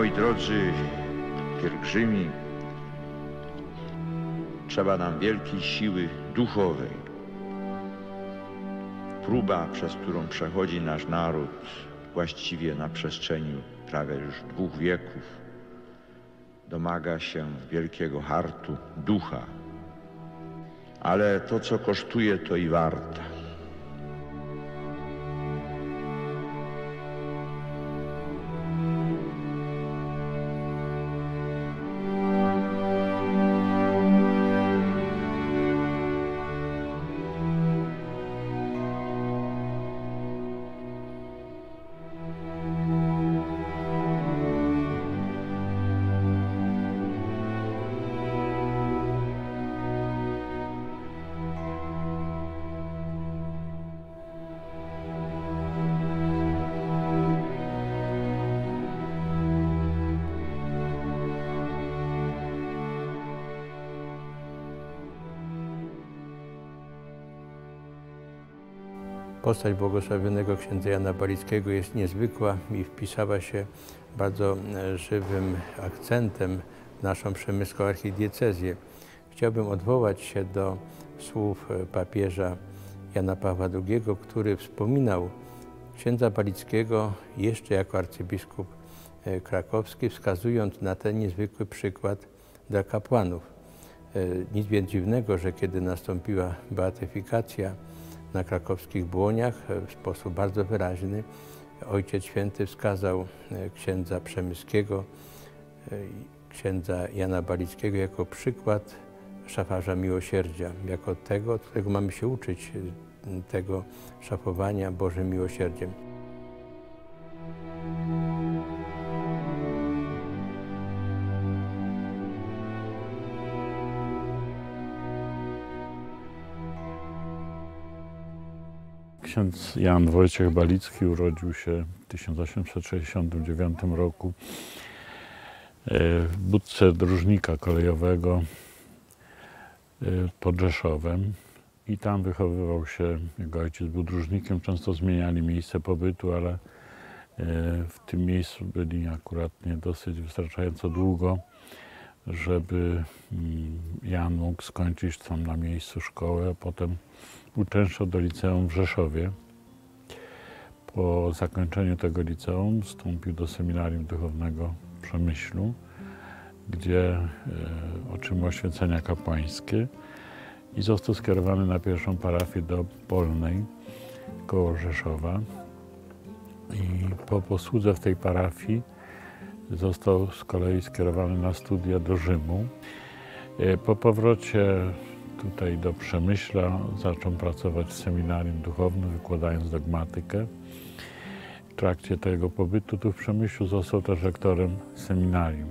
Moi drodzy pielgrzymi, trzeba nam wielkiej siły duchowej. Próba, przez którą przechodzi nasz naród, właściwie na przestrzeni prawie już dwóch wieków, domaga się wielkiego hartu ducha. Ale to, co kosztuje, to i warta. Postać błogosławionego księdza Jana Balickiego jest niezwykła i wpisała się bardzo e, żywym akcentem w naszą przemysłową archidiecezję. Chciałbym odwołać się do słów e, papieża Jana Pawła II, który wspominał księdza Balickiego jeszcze jako arcybiskup e, krakowski, wskazując na ten niezwykły przykład dla kapłanów. Nic więc dziwnego, że kiedy nastąpiła beatyfikacja, na krakowskich błoniach w sposób bardzo wyraźny Ojciec Święty wskazał e, księdza Przemyskiego, e, księdza Jana Balickiego jako przykład szafarza miłosierdzia, jako tego, od którego mamy się uczyć, e, tego szafowania Bożym miłosierdziem. Ksiądz Jan Wojciech Balicki urodził się w 1869 roku e, w budce dróżnika kolejowego e, pod Rzeszowem i tam wychowywał się. Jego ojciec był dróżnikiem, często zmieniali miejsce pobytu, ale e, w tym miejscu byli akurat nie dosyć wystarczająco długo, żeby mm, Jan mógł skończyć tam na miejscu szkołę, a potem uczęszczał do liceum w Rzeszowie. Po zakończeniu tego liceum wstąpił do seminarium duchownego w Przemyślu, gdzie e, otrzymał oświecenia kapłańskie i został skierowany na pierwszą parafię do Polnej koło Rzeszowa. I po posłudze w tej parafii został z kolei skierowany na studia do Rzymu. E, po powrocie tutaj do Przemyśla, zaczął pracować w seminarium duchownym, wykładając dogmatykę. W trakcie tego pobytu tu w Przemyślu został też rektorem seminarium.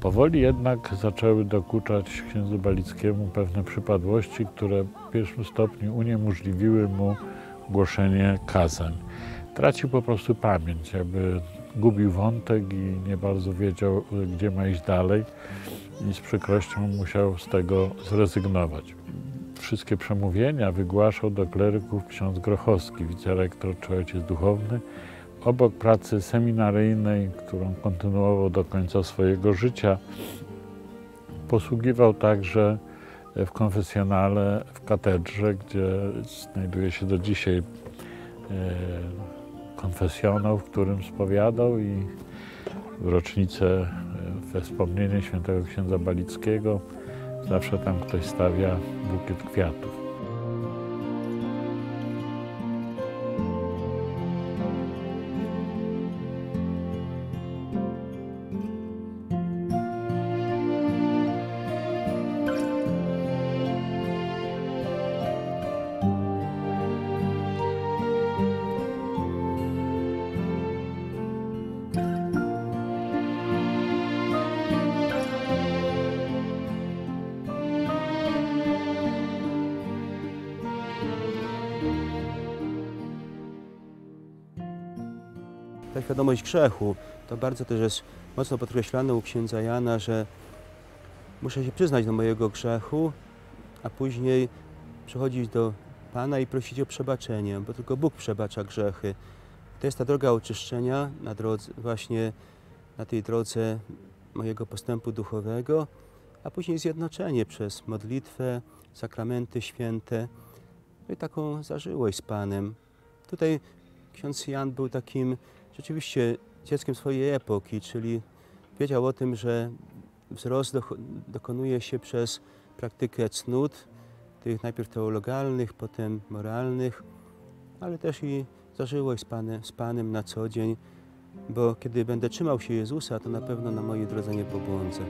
Powoli jednak zaczęły dokuczać księdzu Balickiemu pewne przypadłości, które w pierwszym stopniu uniemożliwiły mu głoszenie kazań. Tracił po prostu pamięć, jakby gubił wątek i nie bardzo wiedział, gdzie ma iść dalej i z przykrością musiał z tego zrezygnować. Wszystkie przemówienia wygłaszał do kleryków ksiądz Grochowski, wicerektor czy ojciec duchowny, obok pracy seminaryjnej, którą kontynuował do końca swojego życia. Posługiwał także w konfesjonale w katedrze, gdzie znajduje się do dzisiaj e, konfesjonał, w którym spowiadał i w rocznicę we wspomnienie świętego księdza Balickiego zawsze tam ktoś stawia bukiet kwiatów. Świadomość grzechu, to bardzo też jest mocno podkreślane u księdza Jana, że muszę się przyznać do mojego grzechu, a później przychodzić do Pana i prosić o przebaczenie, bo tylko Bóg przebacza grzechy. To jest ta droga oczyszczenia na drodze właśnie na tej drodze mojego postępu duchowego, a później zjednoczenie przez modlitwę, sakramenty święte no i taką zażyłość z Panem. Tutaj ksiądz Jan był takim rzeczywiście dzieckiem swojej epoki, czyli wiedział o tym, że wzrost dokonuje się przez praktykę cnót, tych najpierw teologalnych, potem moralnych, ale też i zażyłość z Panem, z Panem na co dzień, bo kiedy będę trzymał się Jezusa, to na pewno na mojej drodze nie pobłądzę.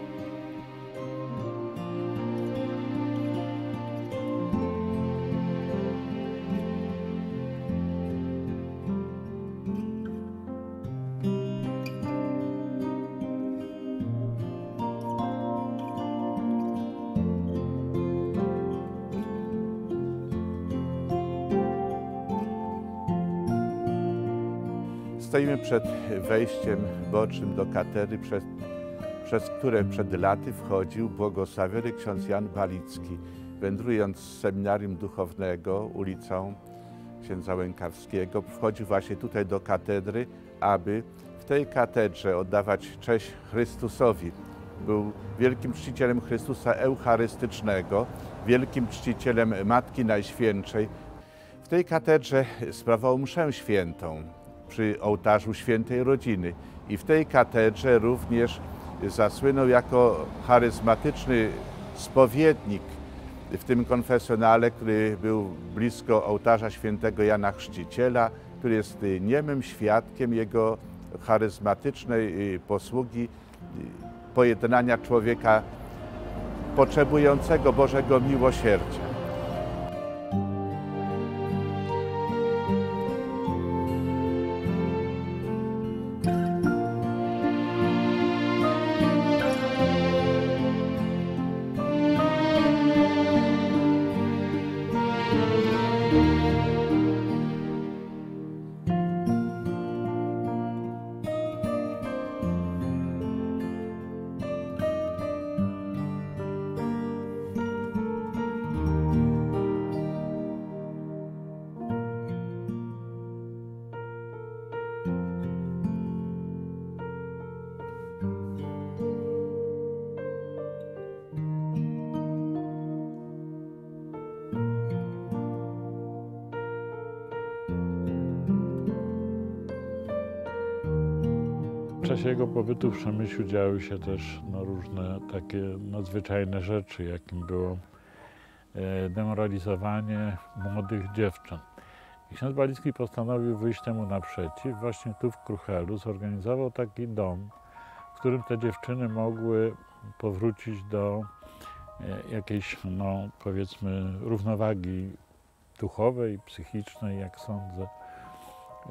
Stoimy przed wejściem bocznym do katedry, przez, przez które przed laty wchodził błogosławiony ksiądz Jan Balicki, wędrując z seminarium duchownego ulicą księdza Łękawskiego. Wchodził właśnie tutaj do katedry, aby w tej katedrze oddawać cześć Chrystusowi. Był wielkim czcicielem Chrystusa Eucharystycznego, wielkim czcicielem Matki Najświętszej. W tej katedrze sprawował mszę świętą przy ołtarzu świętej rodziny. I w tej katedrze również zasłynął jako charyzmatyczny spowiednik w tym konfesjonale, który był blisko ołtarza świętego Jana Chrzciciela, który jest niemym świadkiem jego charyzmatycznej y, posługi, y, pojednania człowieka potrzebującego Bożego miłosierdzia. W czasie jego pobytu w Przemyślu działy się też no, różne takie nadzwyczajne rzeczy, jakim było e, demoralizowanie młodych dziewcząt. I ksiądz Balicki postanowił wyjść temu naprzeciw. Właśnie tu w Kruchelu zorganizował taki dom, w którym te dziewczyny mogły powrócić do e, jakiejś, no powiedzmy, równowagi duchowej, psychicznej, jak sądzę.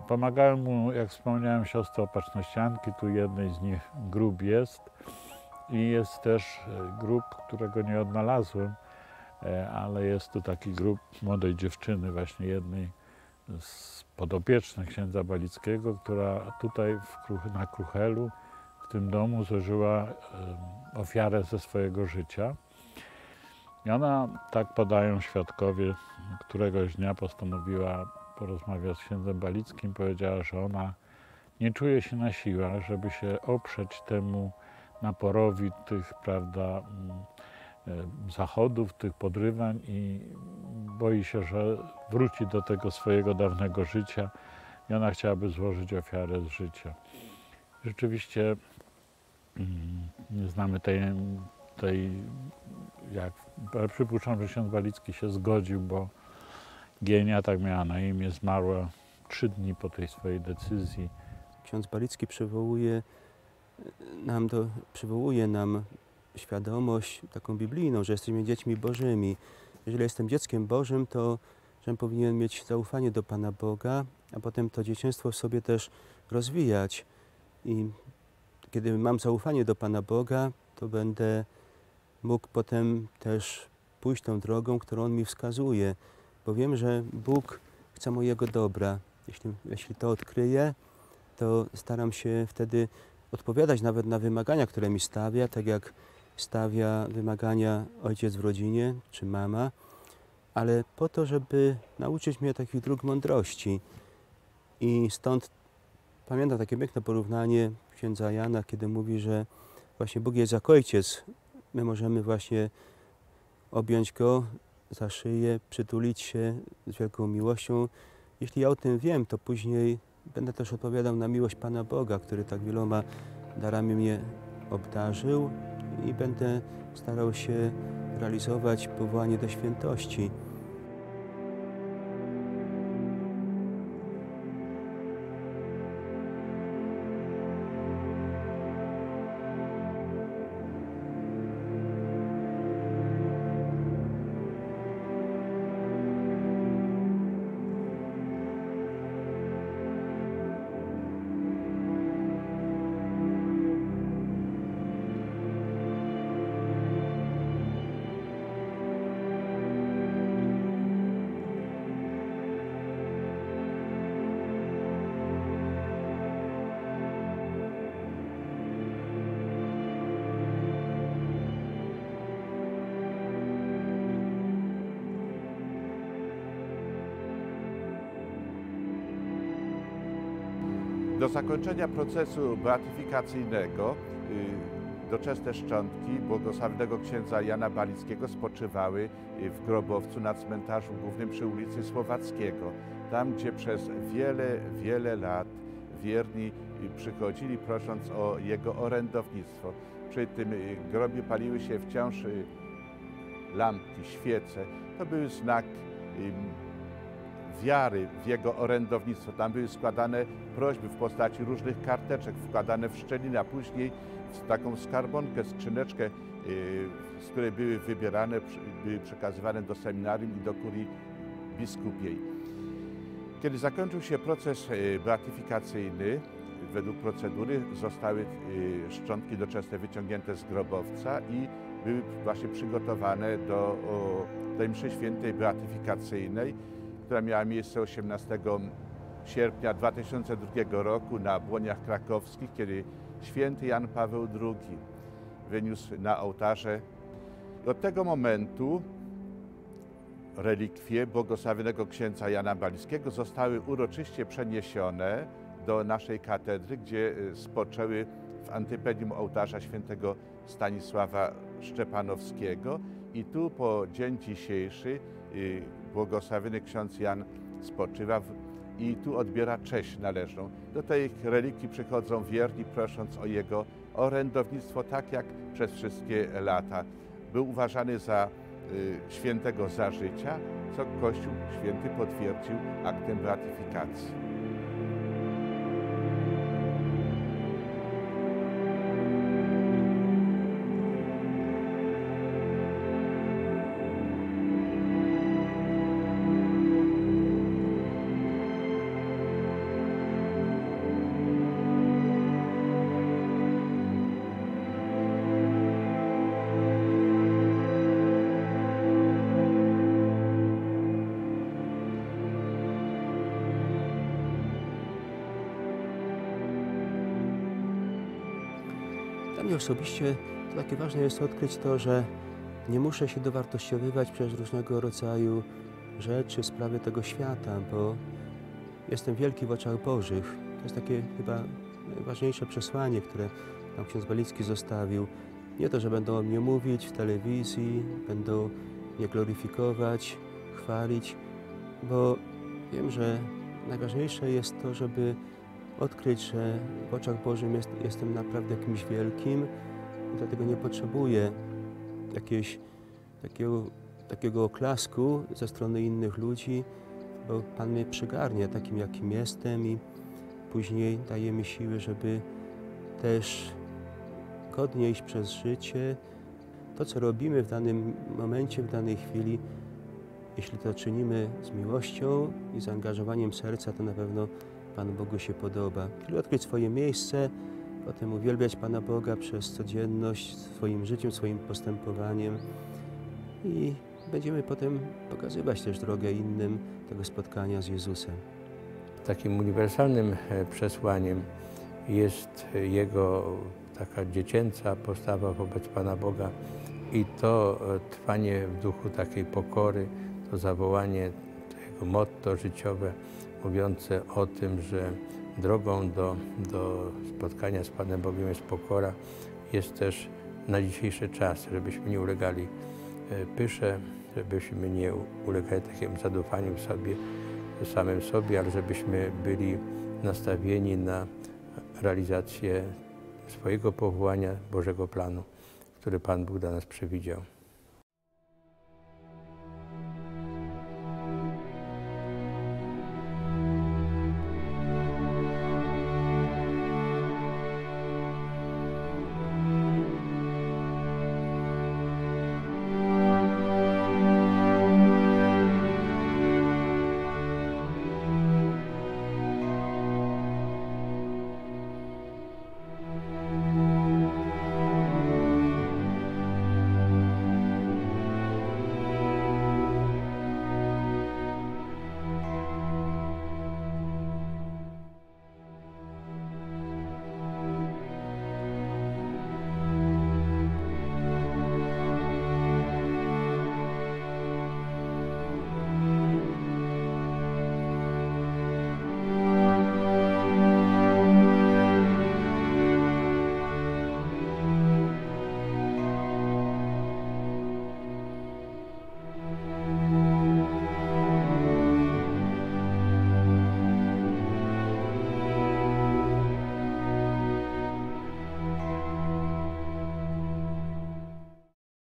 Pomagają mu, jak wspomniałem, siostry opatrznościanki. Tu jednej z nich grób jest. I jest też e, grób, którego nie odnalazłem, e, ale jest tu taki grób młodej dziewczyny, właśnie jednej z podopiecznych księdza Balickiego, która tutaj w na Kruchelu, w tym domu złożyła em, ofiarę ze swojego życia. I ona, tak podają świadkowie, któregoś dnia postanowiła porozmawiać z księdzem Balickim, powiedziała, że ona nie czuje się na siłach, żeby się oprzeć temu naporowi tych, prawda, mm, e, zachodów, tych podrywań i boi się, że wróci do tego swojego dawnego życia i ona chciałaby złożyć ofiarę z życia. Rzeczywiście mm, nie znamy tej, tej jak, przypuszczam, że ksiądz Balicki się zgodził, bo Gienia, tak miała na imię, zmarła trzy dni po tej swojej decyzji. Ksiądz Balicki przywołuje nam, do, przywołuje nam świadomość taką biblijną, że jesteśmy dziećmi Bożymi. Jeżeli jestem dzieckiem Bożym, to że powinien mieć zaufanie do Pana Boga, a potem to dzieciństwo w sobie też rozwijać. I kiedy mam zaufanie do Pana Boga, to będę mógł potem też pójść tą drogą, którą On mi wskazuje, bo wiem, że Bóg chce mojego dobra. Jeśli, jeśli to odkryję, to staram się wtedy odpowiadać nawet na wymagania, które mi stawia, tak jak stawia wymagania ojciec w rodzinie czy mama, ale po to, żeby nauczyć mnie takich dróg mądrości. I stąd pamiętam takie piękne porównanie księdza Jana, kiedy mówi, że właśnie Bóg jest jak ojciec. My możemy właśnie objąć Go za szyję, przytulić się z wielką miłością. Jeśli ja o tym wiem, to później będę też odpowiadał na miłość Pana Boga, który tak wieloma darami mnie obdarzył i będę starał się realizować powołanie do świętości. Do zakończenia procesu beatyfikacyjnego y, doczesne szczątki błogosławionego księdza Jana Balickiego spoczywały y, w grobowcu na cmentarzu głównym przy ulicy Słowackiego. Tam, gdzie przez wiele, wiele lat wierni y, przychodzili prosząc o jego orędownictwo. Przy tym grobie paliły się wciąż lampki, świece. To był znak wiary w jego orędownictwo. Tam były składane prośby w postaci różnych karteczek wkładane w szczeliny, a później w taką skarbonkę, skrzyneczkę, yy, z której były wybierane, były przekazywane do seminarium i do kurii biskupiej. Kiedy zakończył się proces yy, beatyfikacyjny, według procedury zostały yy, szczątki doczesne wyciągnięte z grobowca i były właśnie przygotowane do tej mszy świętej beatyfikacyjnej, która miała miejsce 18 sierpnia 2002 roku na Błoniach Krakowskich, kiedy święty Jan Paweł II wyniósł na ołtarze. Od tego momentu relikwie błogosławionego księdza Jana Balickiego zostały uroczyście przeniesione do naszej katedry, gdzie y, spoczęły w antypedium ołtarza świętego Stanisława Szczepanowskiego i tu po dzień dzisiejszy y, błogosławiony ksiądz Jan spoczywa w, i tu odbiera cześć należną. Do tej relikwii przychodzą wierni, prosząc o jego orędownictwo, tak jak przez wszystkie lata. Był uważany za y, świętego za życia, co Kościół święty potwierdził aktem beatyfikacji. Dla mnie osobiście to takie ważne jest odkryć to, że nie muszę się dowartościowywać przez różnego rodzaju rzeczy, sprawy tego świata, bo jestem wielki w oczach Bożych. To jest takie chyba najważniejsze przesłanie, które nam ksiądz Balicki zostawił. Nie to, że będą o mnie mówić w telewizji, będą mnie gloryfikować, chwalić, bo wiem, że najważniejsze jest to, żeby odkryć, że w oczach Bożym jest, jestem naprawdę kimś wielkim i dlatego nie potrzebuję jakiegoś takiego, takiego oklasku ze strony innych ludzi, bo Pan mnie przygarnia takim, jakim jestem i później daje mi siły, żeby też godnie iść przez życie. To, co robimy w danym momencie, w danej chwili, jeśli to czynimy z miłością i zaangażowaniem serca, to na pewno Panu Bogu się podoba. Czyli odkryć swoje miejsce, potem uwielbiać Pana Boga przez codzienność, swoim życiem, swoim postępowaniem i będziemy potem pokazywać też drogę innym tego spotkania z Jezusem. Takim uniwersalnym e, przesłaniem jest jego taka dziecięca postawa wobec Pana Boga i to e, trwanie w duchu takiej pokory, to zawołanie, to jego motto życiowe mówiące o tym, że drogą do, do spotkania z Panem Bogiem jest pokora, jest też na dzisiejszy czas, żebyśmy nie ulegali e, pysze, żebyśmy nie ulegali takiemu zadufaniu w sobie, samym sobie, ale żebyśmy byli nastawieni na realizację swojego powołania, Bożego planu, który Pan Bóg dla nas przewidział.